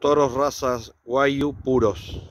toros razas Wagyu puros.